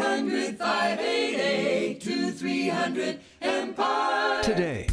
800 588 2300 Empire. Today.